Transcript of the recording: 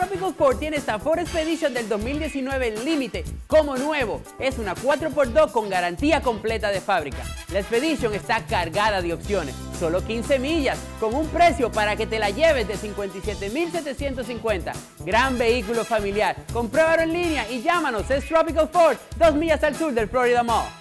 Tropical Ford tiene esta Ford Expedition del 2019 límite como nuevo. Es una 4x2 con garantía completa de fábrica. La Expedition está cargada de opciones, solo 15 millas, con un precio para que te la lleves de 57.750. Gran vehículo familiar. Compruébalo en línea y llámanos. Es Tropical Ford, dos millas al sur del Florida Mall.